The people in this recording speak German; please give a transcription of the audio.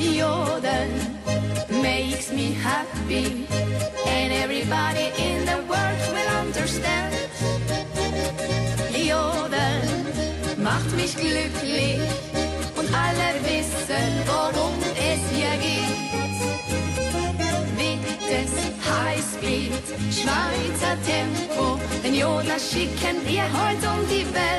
Yodel makes me happy, and everybody in the world will understand. Jodel macht mich glücklich und alle wissen, worum es hier geht. Wittes Highspeed, Schweizer Tempo, den Jodler schicken wir heute um die Welt.